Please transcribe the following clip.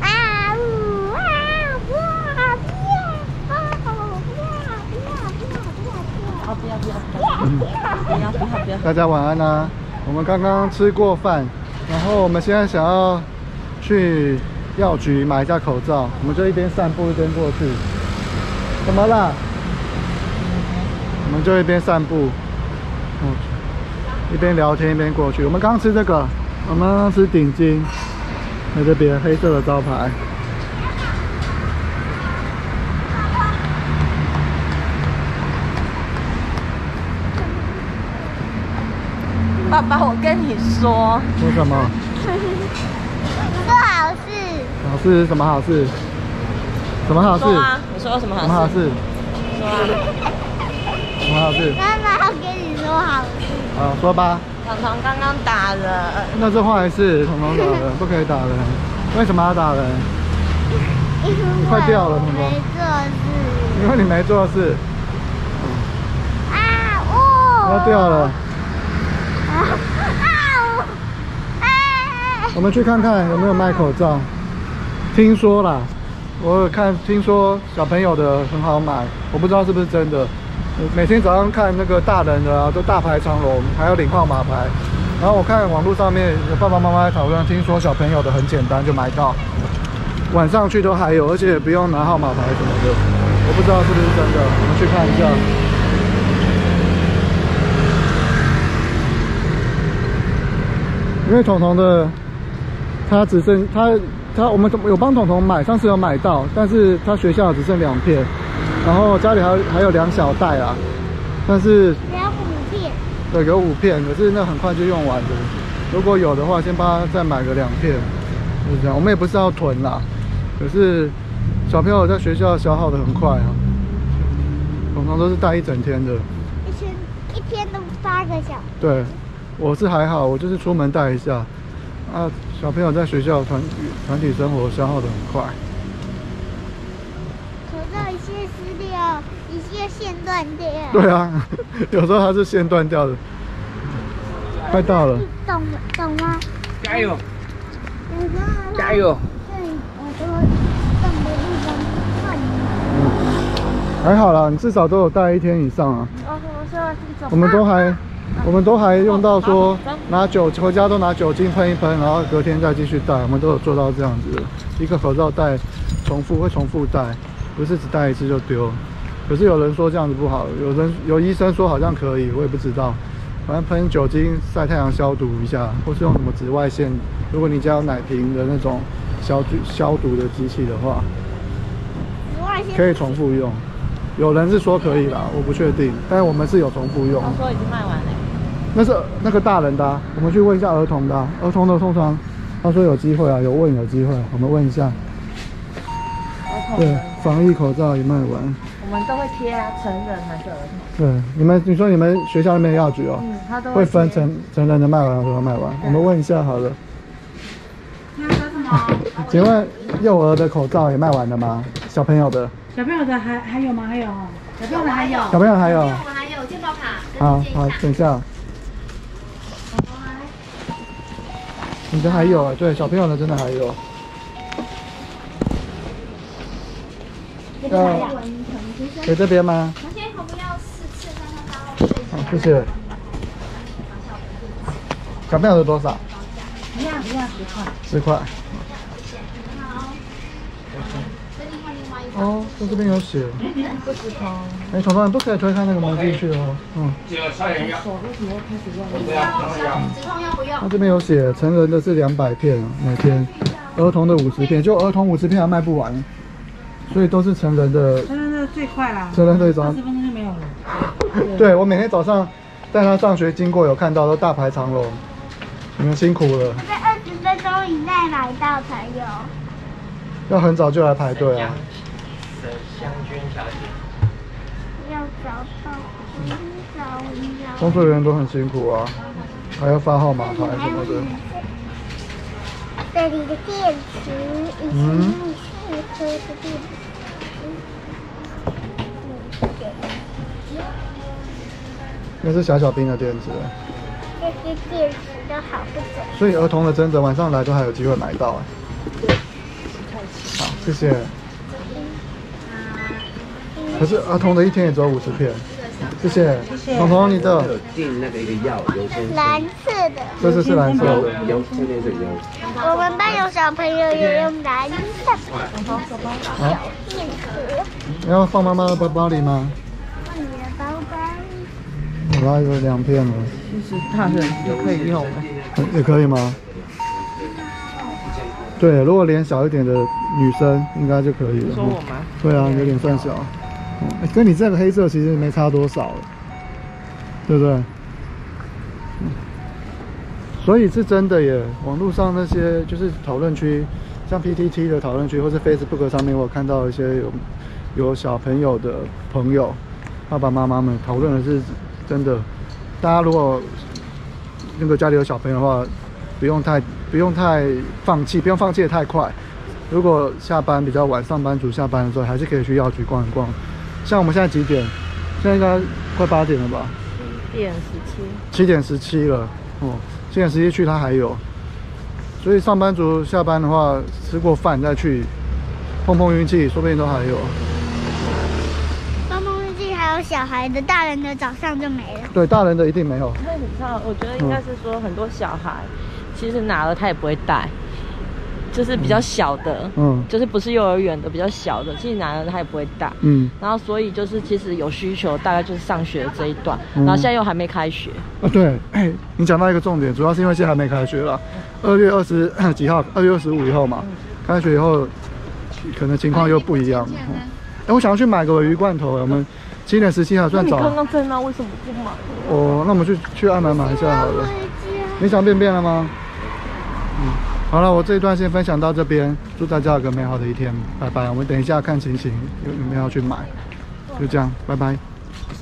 啊呜啊哇不要啊不要不要不要不要好，不要。大家晚安啦、我们刚刚吃过饭，然后我们现在想要去药局买一下口罩，我们就一边散步一边过去。怎么了？我们就一边散步，一边聊天一边过去。我们刚吃这个，我们刚吃顶金，在这边黑色的招牌。爸爸，我跟你说，说什么？做好事，好事？什么好事？什么好事？你说什么什么好好事？说啊，什么好事？妈妈要跟你说好事。好，说吧。彤彤刚刚打人，那是坏事，彤彤打人，不可以打人。为什么要打人？因为快掉了我彤彤没做事。因为你没做事，啊呜！要掉了。啊呜！啊！我们去看看有没有卖口罩。听说啦，我有看听说小朋友的很好买，我不知道是不是真的。每天早上看那个大人的啊，都大排长龙，还有领号码牌。然后我看网络上面有爸爸妈妈在讨论，听说小朋友的很简单就买到，晚上去都还有，而且也不用拿号码牌什么的。我不知道是不是真的，我们去看一下。因为彤彤的他只剩他他我们有帮彤彤买，上次有买到，但是他学校只剩两片，然后家里还有还有两小袋啊，但是两五片，对有五片，可是那很快就用完了。如果有的话，先帮他再买个两片，就是这样。我们也不是要囤啦，可是小朋友在学校消耗的很快啊，通常都是带一整天的。一天一天都八个小时。对，我是还好，我就是出门带一下。啊，小朋友在学校团团体生活消耗的很快。口罩一些撕掉，一些线断掉。对啊，有时候它是线断掉的。快到了，懂了懂吗？加油，加油！还好啦，你至少都有带一天以上啊。哦，我们都还，我们都还用到说拿酒回家都拿酒精喷一喷，然后隔天再继续戴，我们都有做到这样子。一个口罩戴重复会重复戴，不是只戴一次就丢。可是有人说这样子不好，有人有医生说好像可以，我也不知道。反正喷酒精晒太阳消毒一下，或是用什么紫外线。如果你家有奶瓶的那种消毒消毒的机器的话，紫外线可以重复用。有人是说可以啦，我不确定，但是我们是有重复用。他说已经卖完了。那是那个大人的、啊，我们去问一下儿童的、啊，儿童的通常他说有机会啊，有问有机会，我们问一下。对儿童的，防疫口罩也卖完。我们都会贴啊，成人还是儿童？对，你们你说你们学校那边药局哦，嗯，他都会分成成人的卖完，儿童的卖完，我们问一下好了。那说什么？请问幼儿的口罩也卖完了吗？小朋友的，小朋友的还还有吗？还有哦，小朋友的还有。小朋友还有？我们还有健保卡跟好好。等一下。你的还有啊？对，小朋友的真的还有。要给这边吗？好，谢谢。小朋友的多少？一样一样十块。十块。哦，在这边有写。哎，彤彤，你不可以推开那个门进去哦。嗯，这个少年药，手为什么会开始用？不要不要。止痛药不用它。这边有写，成人的是两百片啊每天，儿童的五十片，就儿童五十片还卖不完，所以都是成人的。成人的是最快啦，成人最早二十分钟就没有了。对我每天早上带他上学经过，有看到都大排长龙，你们辛苦了，在二十分钟以内买到才有。要很早就来排队啊。香君小姐，要找到。工作人员都很辛苦啊，还要发号码牌什么的。这里的电池已经。那是小小兵的垫子，这些都好不走。所以儿童的真的晚上来都还有机会买到、啊。谢谢。可是儿童的一天也只有五十片，谢谢。彤彤，你的有订那个一个药蓝色的。这次是蓝色的。优先那个优。我们班有小朋友也用蓝色的好，硬壳，你要放妈妈的包包里吗？放你的包包。我拉有两片了，其实大人也可以用的。也可以吗？对，如果脸小一点的女生应该就可以了。说我吗？对啊，有点算小。跟你这个黑色其实没差多少，对不对？所以是真的耶。网络上那些就是讨论区，像 PTT 的讨论区，或是 Facebook 上面，我看到一些有有小朋友的朋友，爸爸妈妈们讨论的是真的。大家如果那个家里有小朋友的话，不用太不用太放弃，不用放弃的太快。如果下班比较晚，上班族下班的时候，还是可以去药局逛一逛。像我们现在几点？现在应该快八点了吧？七点十七。七点十七了，哦，七点十七去它还有，所以上班族下班的话，吃过饭再去碰碰运气，说不定都还有。碰碰运气还有小孩的，大人的早上就没了。对，大人的一定没有。因为你知道，我觉得应该是说很多小孩其实拿了他也不会带，就是比较小的，嗯就是不是幼儿园的比较小的，其实拿了他也不会大。嗯，然后所以就是其实有需求，大概就是上学的这一段，嗯然后现在又还没开学，啊对，哎，你讲到一个重点，主要是因为现在还没开学了，二月二十几号，二月二十五以后嘛，开学以后可能情况又不一样。哦哎，我想要去买个尾鱼罐头，我们七点十七还算早。你刚刚在那为什么不买？哦，那我们去去爱买买一下好了。你想便便了吗？嗯，好了，我这一段先分享到这边，祝大家有个美好的一天，拜拜。我们等一下看情形有没有要去买，就这样，拜拜。